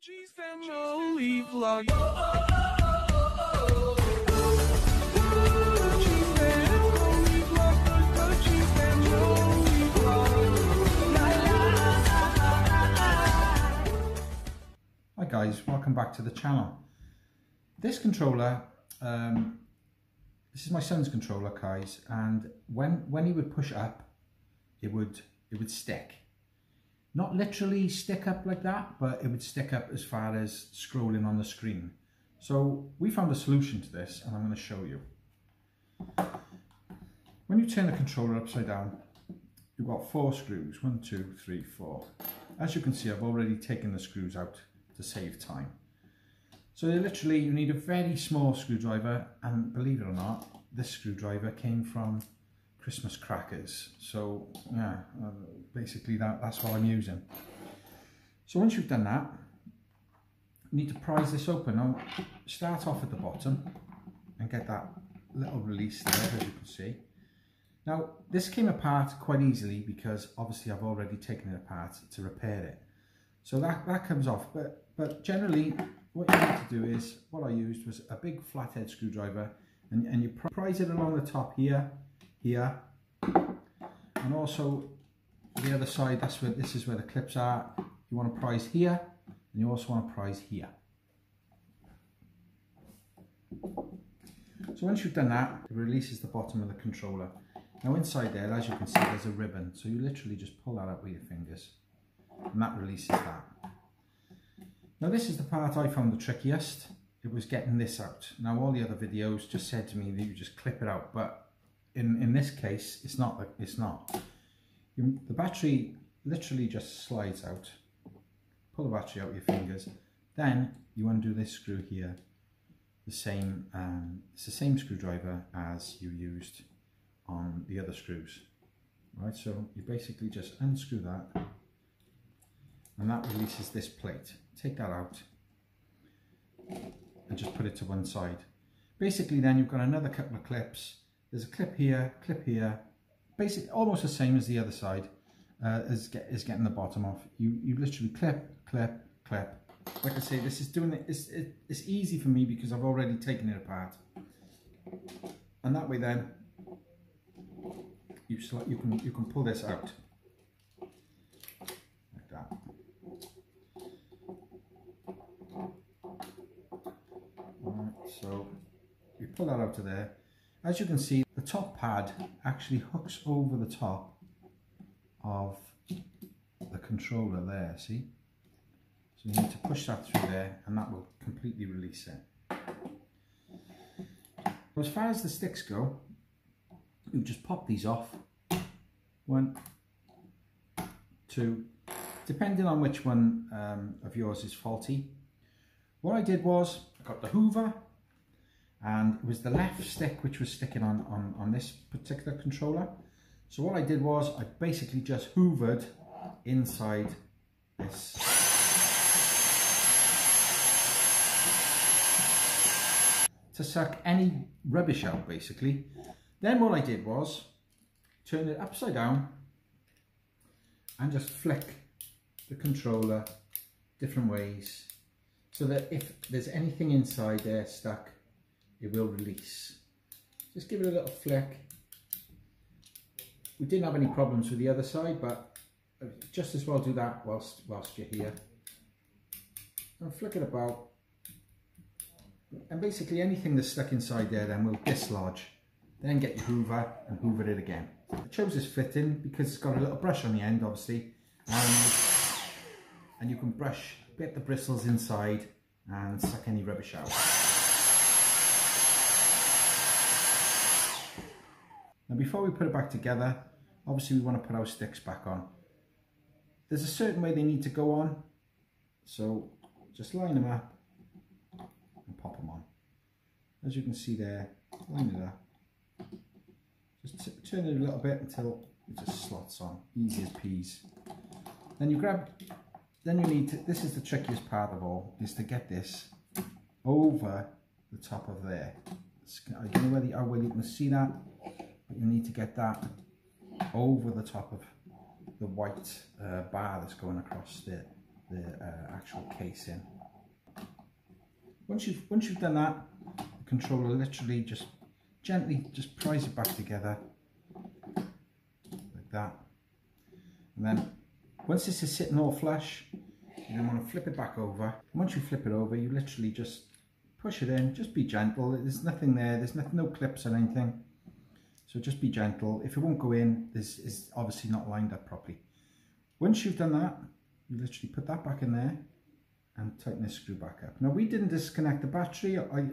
G's family vlog. Hi guys, welcome back to the channel. This controller, um, this is my son's controller, guys, and when when he would push up, it would it would stick. Not literally stick up like that, but it would stick up as far as scrolling on the screen. So we found a solution to this, and I'm going to show you. When you turn the controller upside down, you've got four screws. One, two, three, four. As you can see, I've already taken the screws out to save time. So literally you need a very small screwdriver and believe it or not, this screwdriver came from Christmas crackers. So yeah, uh, basically that, that's what I'm using. So once you've done that, you need to prise this open. Now start off at the bottom and get that little release there as you can see. Now this came apart quite easily because obviously I've already taken it apart to repair it. So that, that comes off, but, but generally what you need to do is, what I used was a big flathead screwdriver and, and you prise it along the top here, here, and also the other side, that's where, this is where the clips are. You want to prise here, and you also want to prise here. So once you've done that, it releases the bottom of the controller. Now inside there, as you can see, there's a ribbon. So you literally just pull that out with your fingers and that releases that. Now this is the part I found the trickiest. It was getting this out. Now all the other videos just said to me that you just clip it out, but in, in this case, it's not. It's not. You, the battery literally just slides out. Pull the battery out with your fingers. Then you undo this screw here. The same. Um, it's the same screwdriver as you used on the other screws. Right. So you basically just unscrew that and that releases this plate. Take that out and just put it to one side. Basically then you've got another couple of clips. There's a clip here, clip here, basically almost the same as the other side uh, as, get, as getting the bottom off. You, you literally clip, clip, clip. Like I say, this is doing it, it's, it, it's easy for me because I've already taken it apart. And that way then, you, you, can, you can pull this out. Like that. So you pull that out of there. As you can see, pad actually hooks over the top of the controller there, see? So you need to push that through there and that will completely release it. As far as the sticks go, you just pop these off. One, two, depending on which one um, of yours is faulty. What I did was, I got the hoover, and it was the left stick which was sticking on, on, on this particular controller. So what I did was, I basically just hoovered inside this. To suck any rubbish out basically. Then what I did was, turn it upside down and just flick the controller different ways so that if there's anything inside there stuck it will release. Just give it a little flick we didn't have any problems with the other side but uh, just as well do that whilst whilst you're here. And flick it about. And basically anything that's stuck inside there then will dislodge. Then get your hoover and hoover it again. I chose this fitting because it's got a little brush on the end obviously. And and you can brush, get the bristles inside and suck any rubbish out. Now before we put it back together, obviously we want to put our sticks back on. There's a certain way they need to go on, so just line them up and pop them on. As you can see there, line it up. Just turn it a little bit until it just slots on, easy as peas. Then you grab then you need to, this is the trickiest part of all, is to get this over the top of there. I don't know whether, how oh, well you can see that, but you need to get that over the top of the white uh, bar that's going across the, the uh, actual casing. Once you've once you've done that, the controller literally just gently just pries it back together like that. And then once this is sitting all flush, you then want to flip it back over. Once you flip it over, you literally just push it in, just be gentle. There's nothing there, there's no clips or anything. So just be gentle. If it won't go in, this is obviously not lined up properly. Once you've done that, you literally put that back in there and tighten this screw back up. Now we didn't disconnect the battery. I,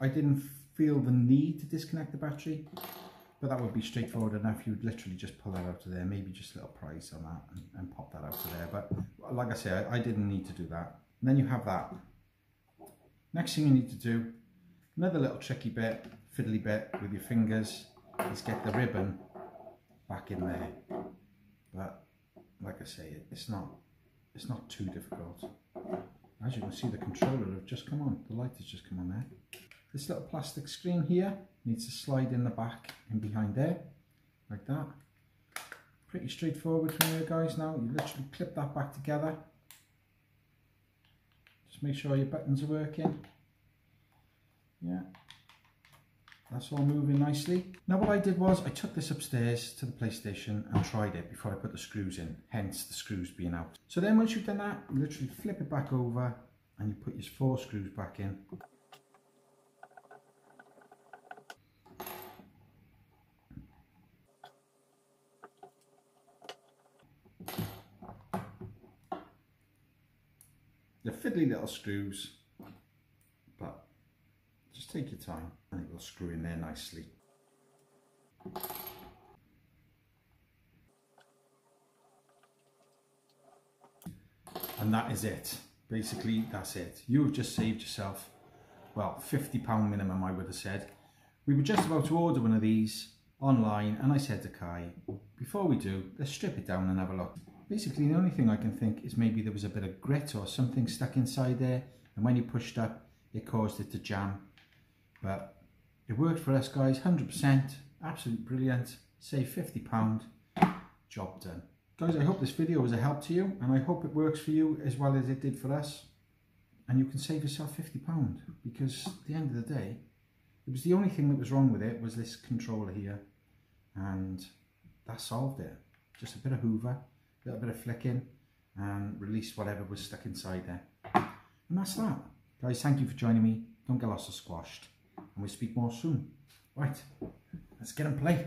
I didn't feel the need to disconnect the battery, but that would be straightforward enough. You would literally just pull that out of there, maybe just a little price on that and, and pop that out of there. But like I say, I, I didn't need to do that. And then you have that. Next thing you need to do, another little tricky bit, fiddly bit with your fingers, is get the ribbon back in there. But like I say, it's not it's not too difficult. As you can see, the controller have just come on. The light has just come on there. This little plastic screen here needs to slide in the back and behind there, like that. Pretty straightforward from here, guys. Now you literally clip that back together. Just make sure your buttons are working. Yeah, that's all moving nicely. Now what I did was I took this upstairs to the PlayStation and tried it before I put the screws in, hence the screws being out. So then once you've done that, you literally flip it back over and you put your four screws back in. The fiddly little screws, take your time and it will screw in there nicely. And that is it. Basically, that's it. You have just saved yourself, well, £50 minimum, I would have said. We were just about to order one of these online, and I said to Kai, before we do, let's strip it down and have a look. Basically, the only thing I can think is maybe there was a bit of grit or something stuck inside there, and when you pushed up, it caused it to jam. But it worked for us, guys, 100%, absolutely brilliant. Save £50, job done. Guys, I hope this video was a help to you, and I hope it works for you as well as it did for us. And you can save yourself £50, because at the end of the day, it was the only thing that was wrong with it was this controller here, and that solved it. Just a bit of hoover, a little bit of flicking, and release whatever was stuck inside there. And that's that. Guys, thank you for joining me. Don't get lost or squashed. And we'll speak more soon. Right, let's get and play.